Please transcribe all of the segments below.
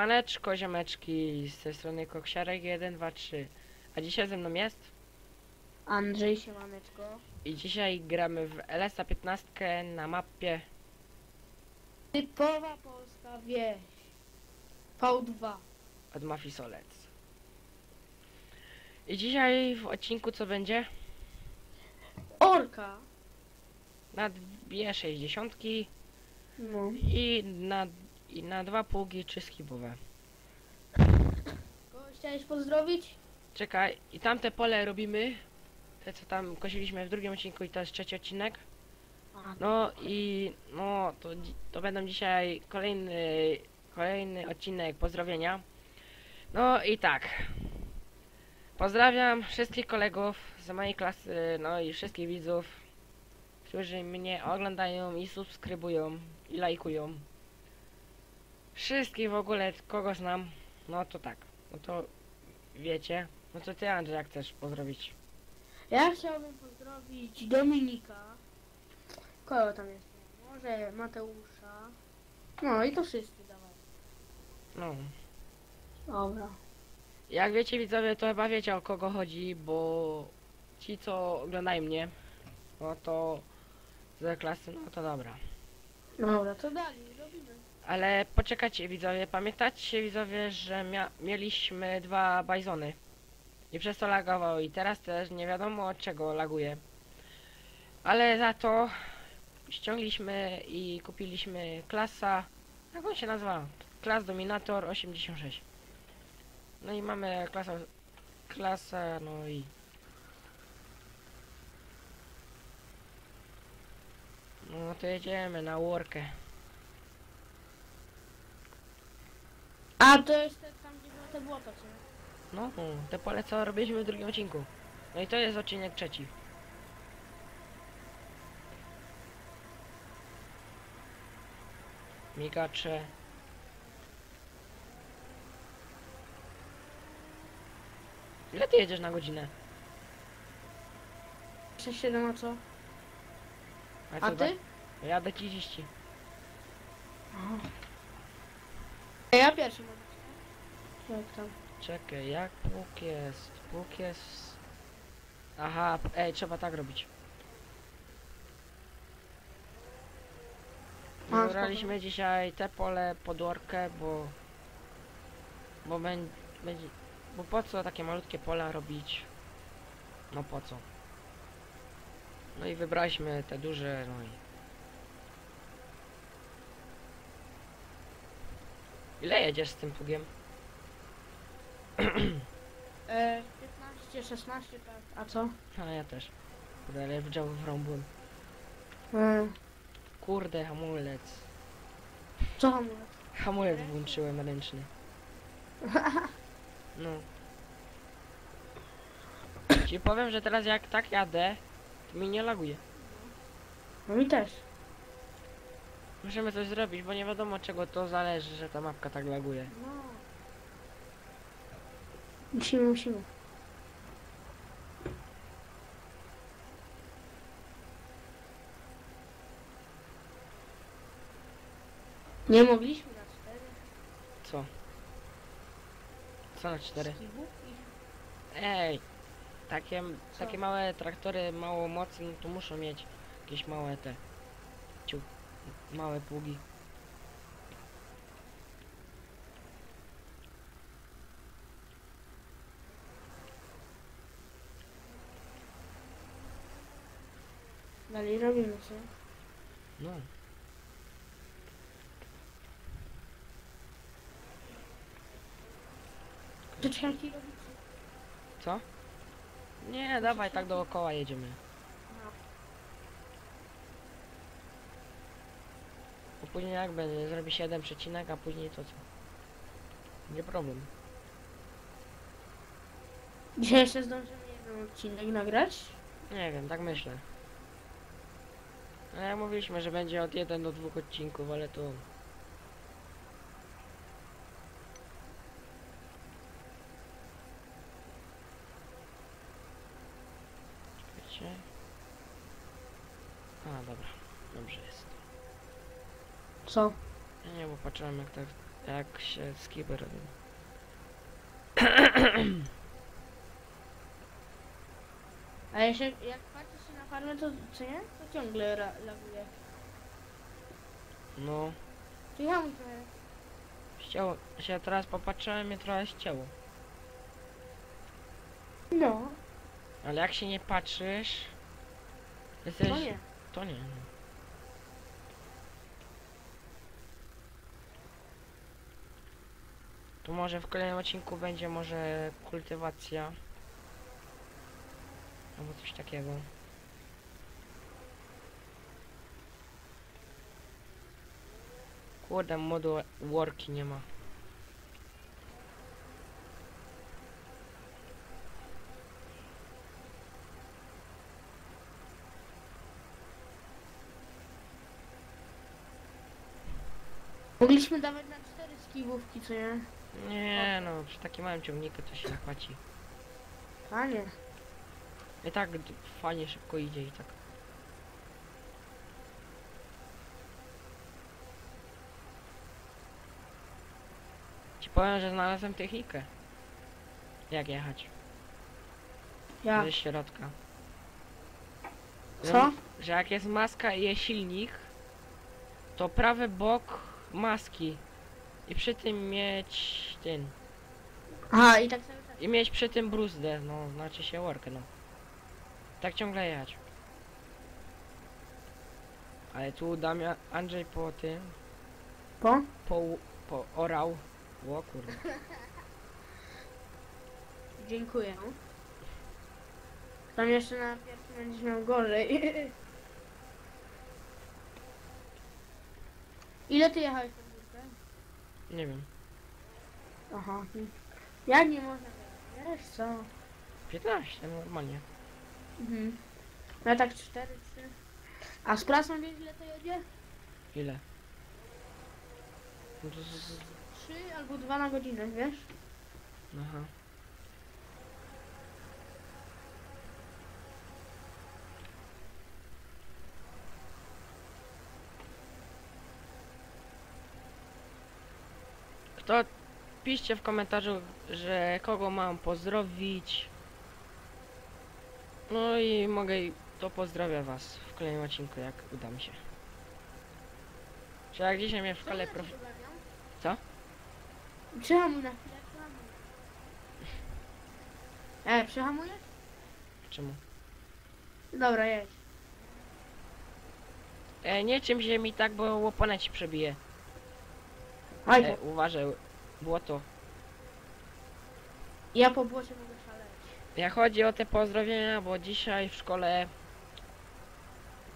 Siemaneczko, ziomeczki, z tej strony Koksiarek 1, 2, 3. A dzisiaj ze mną jest Andrzej Siemaneczko. i dzisiaj gramy w LSA 15 na mapie Typowa polska wieś. V2. od Mafii Solec. I dzisiaj w odcinku co będzie? Orka. Na dwie 60 No. i na, i na dwa pługi czy skibowe. Kogoś chciałeś pozdrowić? Czekaj, i tamte pole robimy. Te co tam kosiliśmy w drugim odcinku i to jest trzeci odcinek. No i no to, to będą dzisiaj kolejny, kolejny odcinek pozdrowienia. No i tak. Pozdrawiam wszystkich kolegów z mojej klasy, no i wszystkich widzów, którzy mnie oglądają i subskrybują i lajkują. Wszystkich w ogóle, kogo znam, no to tak. No to wiecie. No to ty Andrzej, jak chcesz pozdrowić? Ja chciałbym pozdrowić Dominika. Kogo tam jest? Może Mateusza. No i to wszyscy dawaj. No. Dobra. Jak wiecie widzowie, to chyba wiecie o kogo chodzi, bo ci co oglądają mnie, no to z klasy, no to dobra. Dobra, to dalej. Ale poczekajcie widzowie, pamiętacie widzowie, że mieliśmy dwa bajzony i przez to lagowało i teraz też nie wiadomo od czego laguje. Ale za to ściągliśmy i kupiliśmy klasa, jak on się nazywa? Klas Dominator 86. No i mamy klasa, klasa, no i no to jedziemy na workę. A to jest te, tam, gdzie było te błoto, co? nie? No, te pole co robiliśmy w drugim odcinku. No i to jest odcinek trzeci. Migacze. Ile ty jedziesz na godzinę? 6-7, a co? A co ty? da- Jadę 30. Ja pierwszy mogę. Jak tam? Czekaj, jak pług jest? Pług jest... Aha, ej, trzeba tak robić. A, Wybraliśmy dzisiaj te pole pod orkę, bo... Bo bę- będzie... Bo po co takie malutkie pola robić? No po co? No i wybraliśmy te duże, no i... Ile jedziesz z tym pługiem? E, 15, 16, tak. A co? A ja też. Kurde, ale w działu wrąbłem. E, Kurde, hamulec. co hamulec? Hamulec włączyłem ręczny. No. Ci powiem, że teraz jak tak jadę, to mi nie laguje. No mi też. Musimy coś zrobić, bo nie wiadomo czego to zależy, że ta mapka tak laguje. No. Musimy, musimy. Nie mogliśmy na cztery. Co? Co na cztery? Ej! Takie, Co? takie małe traktory, mało mocy, no to muszą mieć jakieś małe te... Ciu, małe pługi. Dalej robimy, co? No. To trzeba. Co? Nie, dawaj, tak dookoła jedziemy. Później jak będzie, zrobi 7 przecinek, a później to co? Nie problem. Dzisiaj jeszcze zdążymy jeden odcinek nagrać. Nie wiem, tak myślę. No jak mówiliśmy, że będzie od 1 do 2 odcinków, ale to... Czekajcie. A, dobra. Dobrze jest. Co? Ja nie, bo patrzyłem jak tak Jak się skipy robi. A jeszcze jak patrzysz się na farmę, to co nie? To ciągle ra- laguje. No, To ja trochę. ścięło. Się teraz popatrzyłem, mnie trochę ścięło. No, Ale jak się nie patrzysz... Jesteś... to nie. To nie. Tu może w kolejnym odcinku będzie może kultywacja. Albo coś takiego. Kurde, modu worki nie ma. Mogliśmy dawać na cztery skiwówki, co nie? Nie no, przy takim małym ciągniku to się nie płaci. Panie. I tak fajnie szybko idzie i tak. Ci powiem, że znalazłem technikę. Jak jechać Ja. ze środka. Że- Co? Że jak jest maska i jest silnik, to prawy bok maski i przy tym mieć ten. Aha, i tak cały czas. I mieć przy tym bruzdę, no znaczy się workę, no. Tak ciągle jechać. Ale tu Damian, Andrzej po tym, Po? po, po orał. O kurde. Dziękuję. Tam jeszcze na pierwszym będziesz miał gorzej. Ile ty jechałeś? Nie wiem. Aha. Jak nie można jechać? Wiesz co? 15 normalnie. Mhm. Ja tak 4, 3. A z prasą wiesz ile to jedzie? Ile? No to z, 3 albo 2 na godzinę, wiesz? aha. Kto piszcie w komentarzu, że kogo mam pozdrowić. No i mogę to pozdrawiam was w kolejnym odcinku, jak uda mi się. Czy jak dzisiaj mnie w szkole prof... Co? Przehamuj na chwilę, przehamuj. E, przehamujesz? Czemu? Dobra, jedź. E, nie czym się mi tak, bo łopona ci przebije. Aj, E, uważaj, błoto. ja po błocie mogę szaleć. Jak chodzi o te pozdrowienia, bo dzisiaj w szkole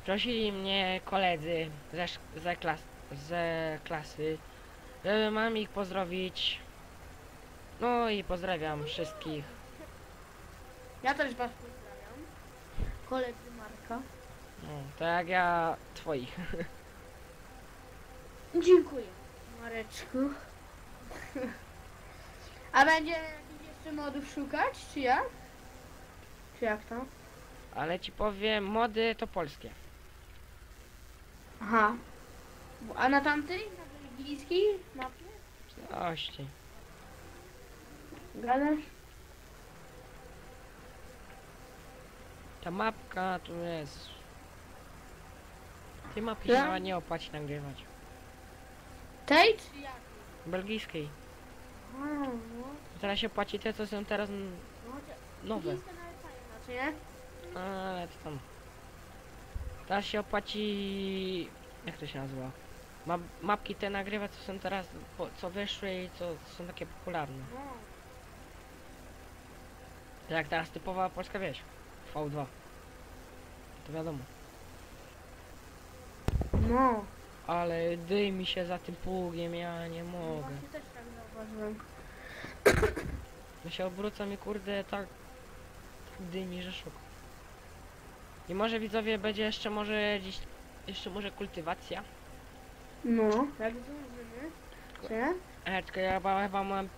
prosili mnie koledzy ze, sz- ze, klas, ze klasy, żeby mam ich pozdrowić. No i pozdrawiam wszystkich. Ja też was pozdrawiam. Koledzy Marka. No, tak jak ja twoich. Dziękuję, Mareczku. A będzie jakichś jeszcze modów szukać, czy jak? Czy jak to? Ale ci powiem, mody to polskie. Aha. A na tamtej, na belgijskiej mapie? Ości. Gadasz? Ta mapka tu jest. Tej Tak? się nawet nie opłaci nagrywać. Tej czy jak? Belgijskiej. A, no. Teraz się płaci te, co są teraz no nowe. belgijska nawet fajna, czy nie? Ale to tam. Teraz się opłaci. Jak to się nazywa? Ma, mapki te nagrywa, co są teraz, po, co wyszły i co są takie popularne. No. Tak jak teraz typowa polska wieś. V2. To wiadomo. No. Ale dymi się za tym pługiem, ja nie no mogę. właśnie też tak zauważyłem. No się obrócam i kurde tak, tak dymi, że szok. I może widzowie będzie jeszcze może dziś, jeszcze może kultywacja. No. Jak zdążymy. Czy nie? E, tylko ja chyba, chyba mam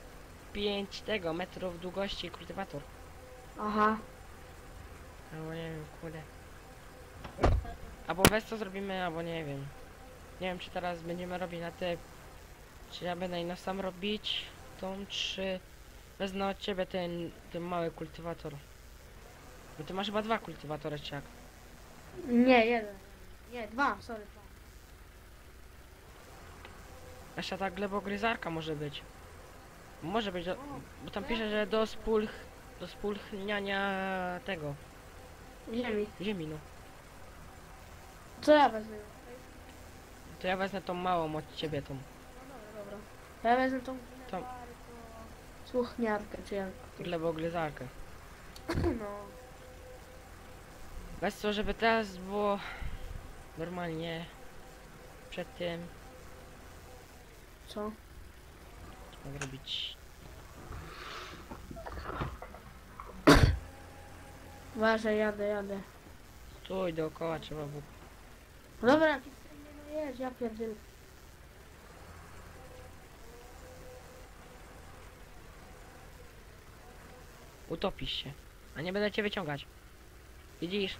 5 tego metrów długości kultywator. Aha. Albo nie wiem, kurde. Albo weź co zrobimy, albo nie wiem. Nie wiem czy teraz będziemy robić na te Czy ja będę inna sam robić tą, czy wezmę od ciebie ten, ten mały kultywator? Bo ty masz chyba dwa kultywatory, czy jak? Nie, jeden. Nie, dwa, sorry, dwa. Jeszcze ta glebogryzarka może być. Może być, do, bo tam pisze, że do spulch, do spulchniania tego, Ziemi. ziemi, no. Co ja wezmę? To ja wezmę tą małą od ciebie, tą. No dobra, dobra. Ja wezmę tą Tam. słuchniarkę, czy jak? glebogryzarkę. No. Weź co, żeby teraz było normalnie przed tym, Co? trzeba zrobić Uważaj, jadę, jadę. stój dookoła, trzeba było dobra, jedź, ja pierdzielę. utopisz się. A nie będę cię wyciągać. Widzisz?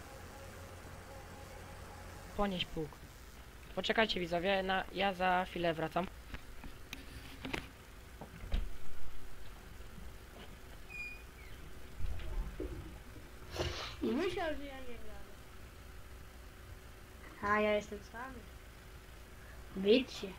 Ponieś pług. Poczekajcie widzowie, na, ja za chwilę wracam. Myślał, że ja nie gram. A ja jestem słaby. Видите?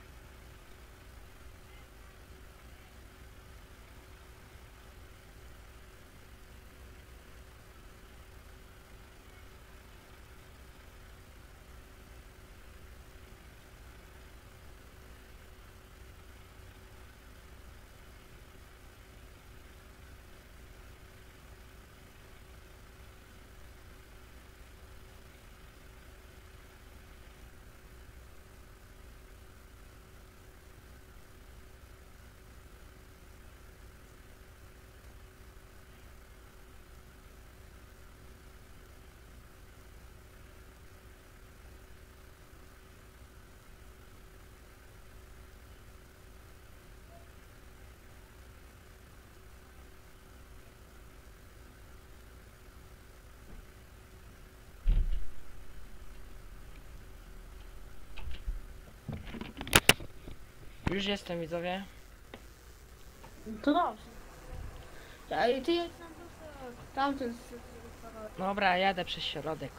Już jestem widzowie. To dobrze. Ja, i ty jedź prosto. Tamten z- Dobra, jadę przez środek.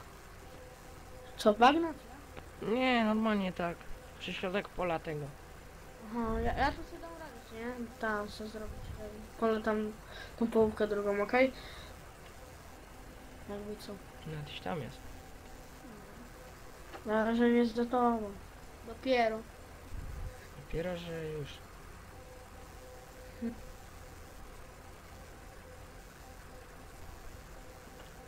Co, bagna? Nie, normalnie tak. Przez środek pola tego. Aha, ja, ja tu sobie dam radę, nie? Tam co zrobić. Pole tam tą połówkę drugą, okej? Jakby co. No, gdzieś tam jest. Na razie jest do tobą. Dopiero. Dopiero, że już.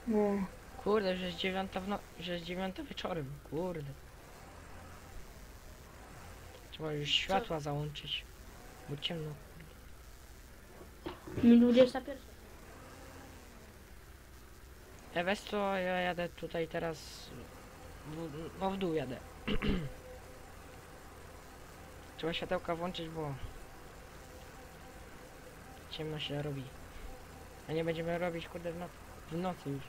No. Kurde, że jest dziewiąta w no... że jest dziewiąta wieczorem. Kurde. Trzeba już światła załączyć. Bo ciemno. Mi 21. E, weź co, ja jadę tutaj teraz... W, no w dół jadę. Trzeba światełka włączyć, bo... Ciemno się robi. A nie będziemy robić, kurde, w, no... w nocy już.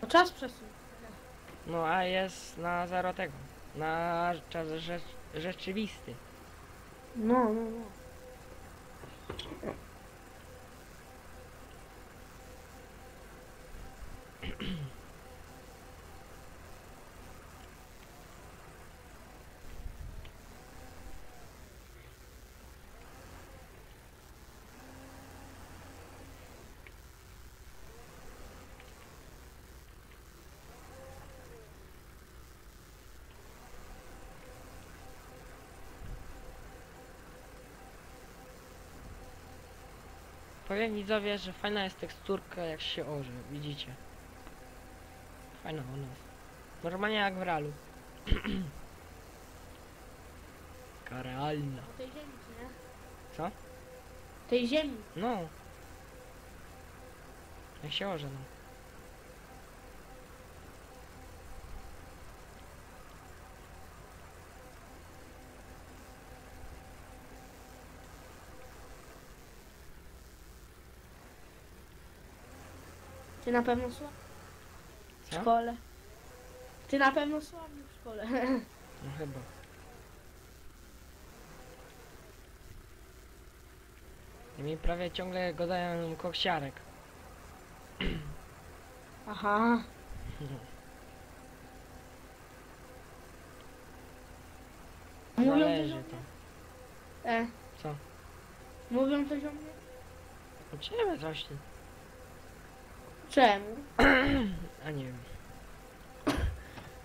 To czas przesunąć. No a jest na zero tego. Na czas rzecz, rzeczywisty. No, no, no. Powiem widzowie, że fajna jest teksturka jak się orze, widzicie. Fajna ona jest. Normalnie jak w realu. Taka realna. O tej ziemi, nie? Co? Tej ziemi. No. Jak się orze, no. Ty na pewno sławny w szkole. Ty na pewno sławny w szkole. No chyba. I mi prawie ciągle gadają koksiarek. Aha. Mówią coś o to. mnie? E, Co? mówią coś o mnie? Od ciebie coś ty. Czemu? A nie wiem.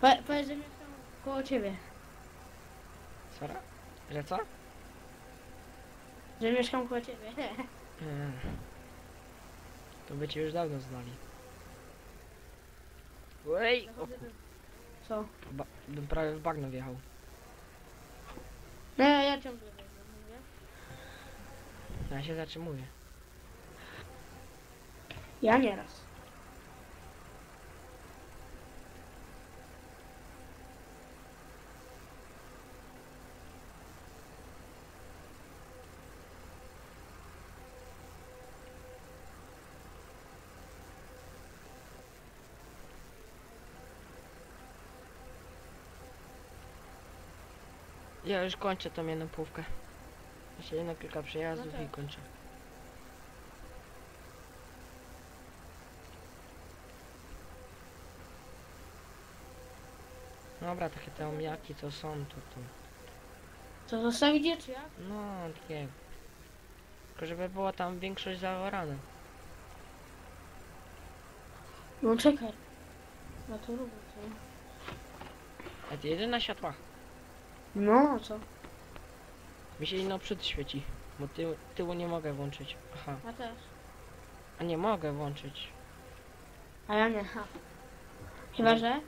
Po- Powiedz, że mieszkam koło ciebie. Sora? Że co? Że mieszkam koło ciebie. Eee. To by cię już dawno znali. Ej! O, Zachodzę do- Co? ba- bym prawie w bagno wjechał. No ja ciągle wiem, mówię. Ja się zatrzymuję. Ja nieraz. Ja już kończę tą jedną półkę. Jeszcze jedno kilka przejazdów No tak. i kończę. Dobra, takie te omijaki co są, to to. Co zostawić je, czy jak? No, takie. Tylko żeby była tam większość zaorana. No czekaj. No to lubię, co? A ty jedyna światła. No, co? Mi się ino przód świeci. Bo tył, tyłu nie mogę włączyć. Aha. Ja też. A nie mogę włączyć. A ja nie, ha. Chyba, że?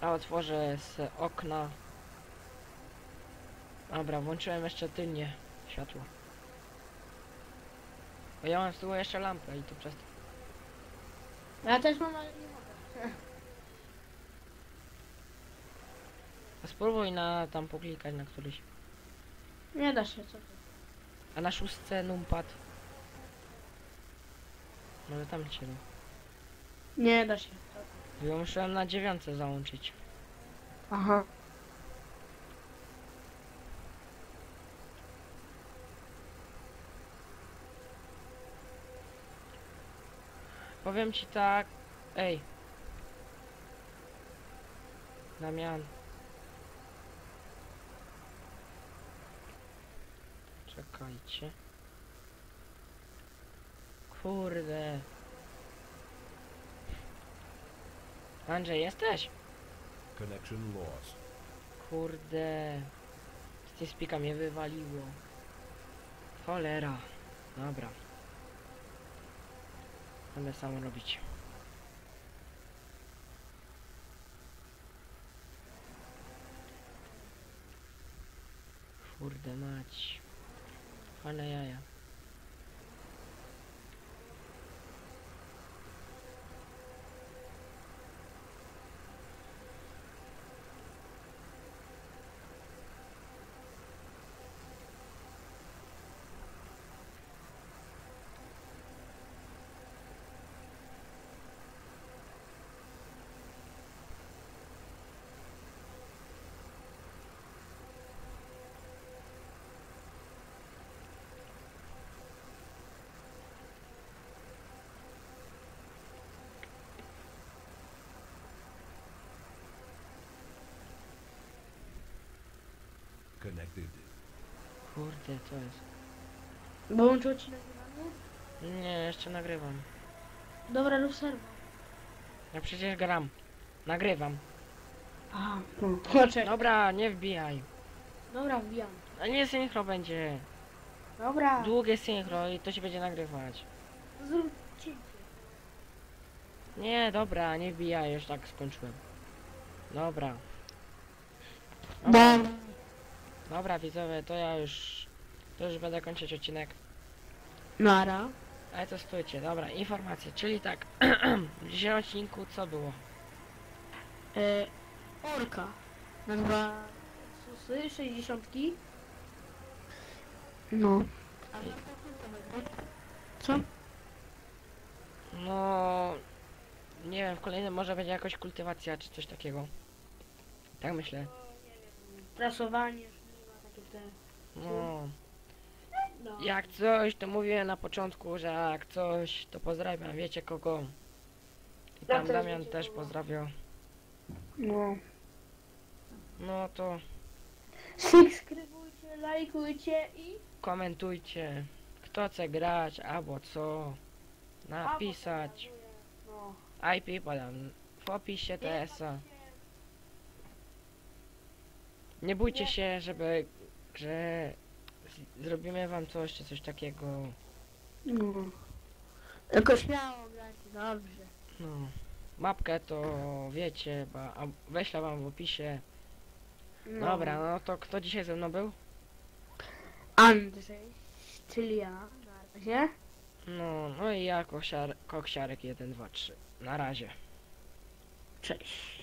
A otworzę z okna. Dobra, włączyłem jeszcze tylnie światło. Bo ja mam z tyłu jeszcze lampę i to przez to. Ja też mam, ale nie mogę. A spróbuj na tam poklikać na któryś. Nie da się, co ty? A na szóstce numpad. Może tam cię. Nie da się. Bo musiałem na dziewiątce załączyć. Aha. Powiem ci tak. Ej. Damian. Czekajcie. Kurde. Andrzej, jesteś? Connection lost. Kurde. Z tej spika mnie wywaliło. Cholera. Dobra. Będę sam robić. Kurde mać. Ale jaja. Connected. Kurde, to jest. Bo łączyło ci nagrywanie? Nie, jeszcze nagrywam. Dobra, lub serwo. Ja przecież gram. Nagrywam. Aha, no. Poczekaj. Dobra, nie wbijaj. Dobra, wbijam. A nie synchro będzie. Dobra. Długie synchro i to się będzie nagrywać. Zrób cięcie. Nie, dobra, nie wbijaj, już tak skończyłem. Dobra. Dobra. Dobra, widzowie, to ja już... To już będę kończyć odcinek. Nara. Ale to stójcie, dobra, informacje, czyli tak. w dzisiejszym odcinku co było? E, orka. Na dwa susy, sześćdziesiątki. No. Co? No... Nie wiem, w kolejnym może będzie jakaś kultywacja czy coś takiego. Tak myślę. Prasowanie, te. No... No. Jak coś, to mówiłem na początku, że jak coś, to pozdrawiam, wiecie kogo. I Ja tam też Damian też kogo. pozdrawiał. No. No to Subskrybujcie, lajkujcie i komentujcie, kto chce grać, albo co. Napisać. No. IP podam w opisie TS-a. Nie bójcie się, żeby, że z- zrobimy wam coś, czy coś takiego. no. Tylko śmiało grajcie, dobrze. No. Mapkę to wiecie, ba, a weślę wam w opisie. No. Dobra, no to kto dzisiaj ze mną był? Andrzej, czyli ja, na razie. No, no i ja koksiar, koksiarek 1, 2, 3. Na razie. Cześć.